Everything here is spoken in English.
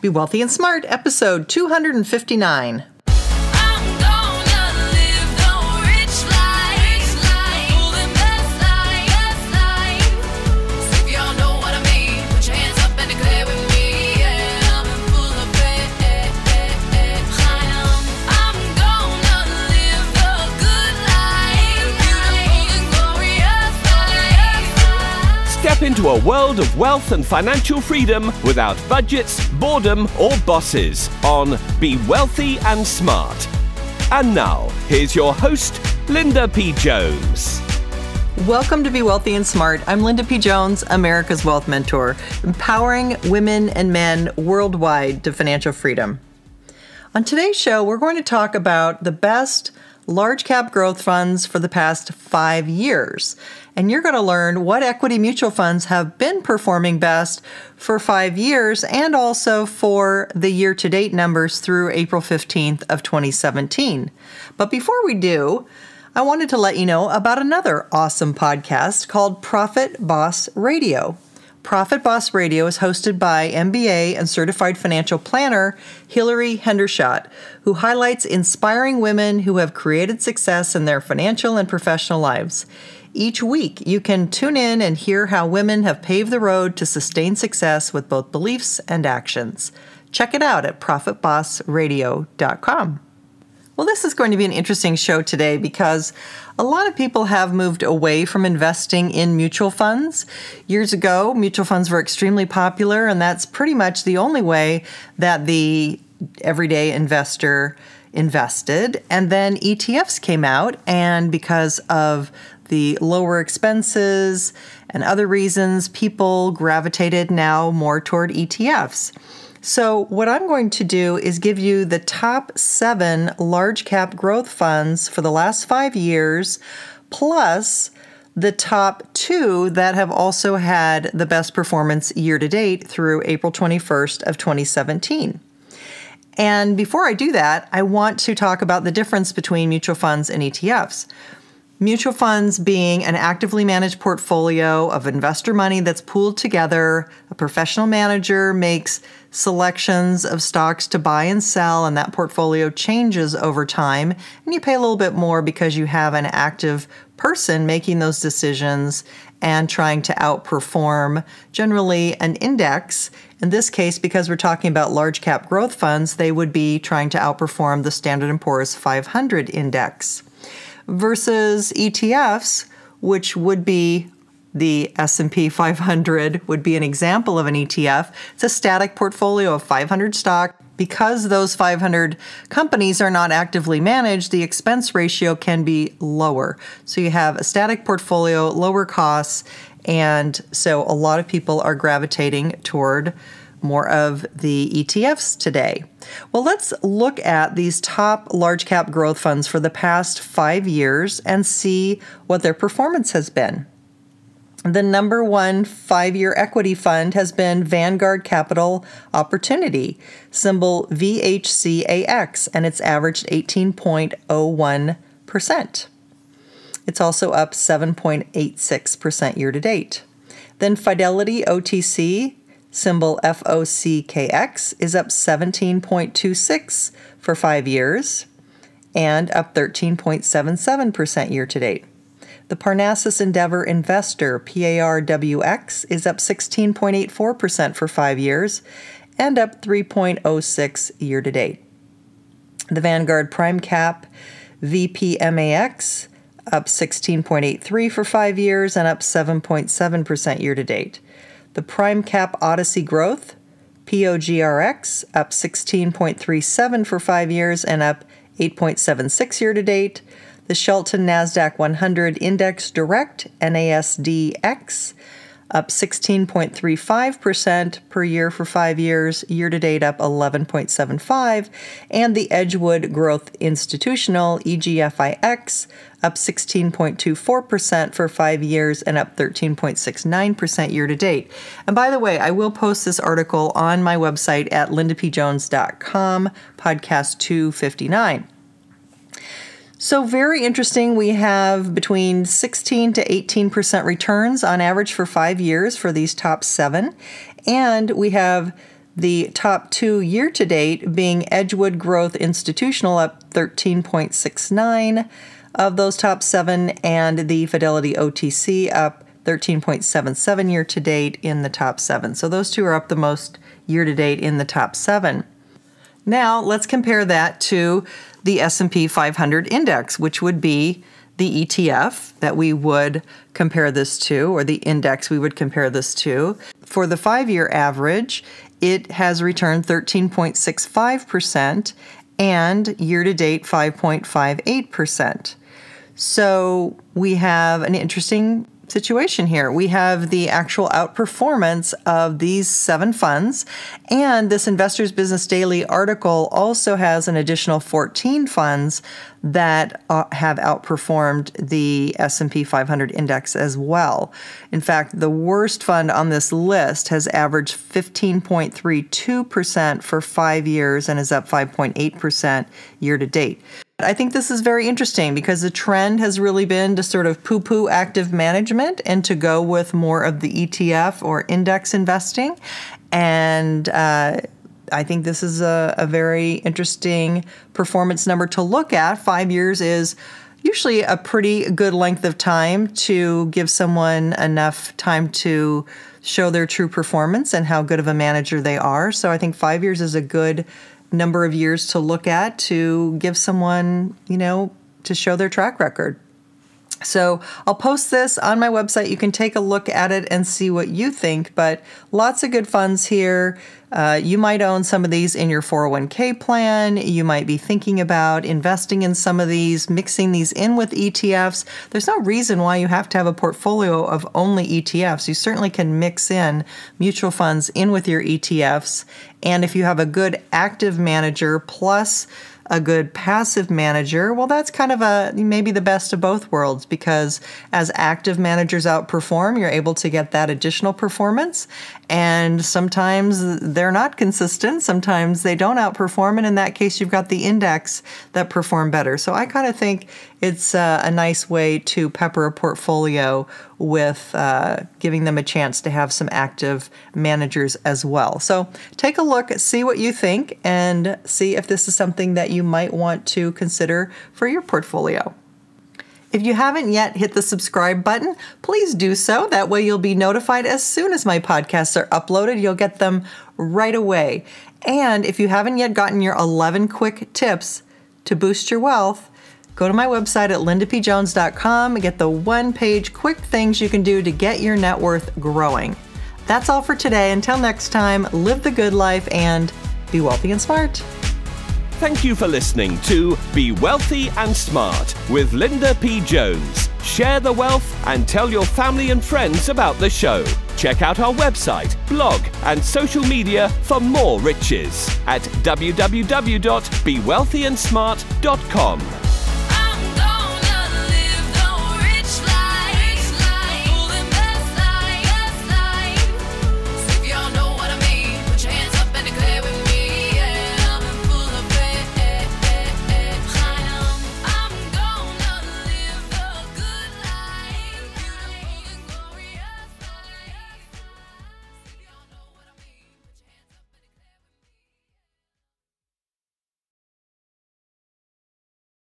Be Wealthy and Smart, episode 259. Into a world of wealth and financial freedom without budgets, boredom, or bosses on Be Wealthy and Smart. And now, here's your host, Linda P. Jones. Welcome to Be Wealthy and Smart. I'm Linda P. Jones, America's Wealth Mentor, empowering women and men worldwide to financial freedom. On today's show, we're going to talk about the best large cap growth funds for the past five years. And you're going to learn what equity mutual funds have been performing best for five years and also for the year to date numbers through April 15th of 2017. But before we do, I wanted to let you know about another awesome podcast called Profit Boss Radio. Profit Boss Radio is hosted by MBA and certified financial planner Hilary Hendershott, who highlights inspiring women who have created success in their financial and professional lives. Each week, you can tune in and hear how women have paved the road to sustain success with both beliefs and actions. Check it out at profitbossradio.com. Well, this is going to be an interesting show today because a lot of people have moved away from investing in mutual funds. Years ago, mutual funds were extremely popular, and that's pretty much the only way that the everyday investor invested. And then ETFs came out, and because of the lower expenses and other reasons, people gravitated now more toward ETFs. So, what I'm going to do is give you the top seven large cap growth funds for the last five years, plus the top two that have also had the best performance year to date through April 21st of 2017. And before I do that, I want to talk about the difference between mutual funds and ETFs. Mutual funds being an actively managed portfolio of investor money that's pooled together. A professional manager makes selections of stocks to buy and sell, and that portfolio changes over time. And you pay a little bit more because you have an active person making those decisions and trying to outperform generally an index. In this case, because we're talking about large cap growth funds, they would be trying to outperform the Standard & Poor's 500 index versus ETFs, which would be the S&P 500 would be an example of an ETF. It's a static portfolio of 500 stock. Because those 500 companies are not actively managed, the expense ratio can be lower. So you have a static portfolio, lower costs, and so a lot of people are gravitating toward more of the ETFs today. Well, let's look at these top large cap growth funds for the past five years and see what their performance has been. The number one five year equity fund has been Vanguard Capital Opportunity, symbol VHCAX, and it's averaged 18.01%. It's also up 7.86% year to date. Then Fidelity OTC, symbol FOCKX, is up 17.26 for five years and up 13.77% year to date. The Parnassus Endeavor Investor, PARWX, is up 16.84% for five years and up 3.06 year to date. The Vanguard Prime Cap VPMAX, up 16.83 for five years and up 7.7% year to date. The Prime Cap Odyssey Growth, POGRX, up 16.37 for five years and up 8.76 year to date. The Shelton NASDAQ 100 Index Direct, NASDX, up 16.35% per year for five years, year to date up 11.75, and the Edgewood Growth Institutional EGFIX up 16.24% for five years and up 13.69% year to date. And by the way, I will post this article on my website at lindapjones.com, podcast 259. So, very interesting. We have between 16 to 18% returns on average for five years for these top seven. And we have The top two year to date being Edgewood Growth Institutional up 13.69 of those top seven, and the Fidelity OTC up 13.77 year to date in the top seven. So those two are up the most year to date in the top seven. Now let's compare that to the S&P 500 index, which would be the ETF that we would compare this to, or the index we would compare this to. For the five year average, it has returned 13.65% and year to date 5.58%. So we have an interesting situation here. We have the actual outperformance of these seven funds, and this Investors Business Daily article also has an additional 14 funds that uh, have outperformed the S&P 500 index as well. In fact, the worst fund on this list has averaged 15.32% for 5 years and is up 5.8% year to date. I think this is very interesting because the trend has really been to sort of poo poo active management and to go with more of the ETF or index investing. And uh, I think this is a, a very interesting performance number to look at. Five years is usually a pretty good length of time to give someone enough time to show their true performance and how good of a manager they are. So I think five years is a good number of years to look at to give someone, you know, to show their track record. So I'll post this on my website. You can take a look at it and see what you think. But lots of good funds here. Uh, you might own some of these in your 401k plan. You might be thinking about investing in some of these, mixing these in with ETFs. There's no reason why you have to have a portfolio of only ETFs. You certainly can mix in mutual funds in with your ETFs. And if you have a good active manager plus a good passive manager, well, that's kind of a maybe the best of both worlds because as active managers outperform, you're able to get that additional performance. And sometimes they're not consistent. Sometimes they don't outperform. And in that case, you've got the index that perform better. So I kind of think it's uh, a nice way to pepper a portfolio with uh, giving them a chance to have some active managers as well. So take a look, see what you think, and see if this is something that you might want to consider for your portfolio. If you haven't yet hit the subscribe button, please do so. That way you'll be notified as soon as my podcasts are uploaded. You'll get them right away. And if you haven't yet gotten your 11 quick tips to boost your wealth, go to my website at lindapjones.com and get the one page quick things you can do to get your net worth growing. That's all for today. Until next time, live the good life and be wealthy and smart. Thank you for listening to Be Wealthy and Smart with Linda P. Jones. Share the wealth and tell your family and friends about the show. Check out our website, blog, and social media for more riches at www.bewealthyandsmart.com.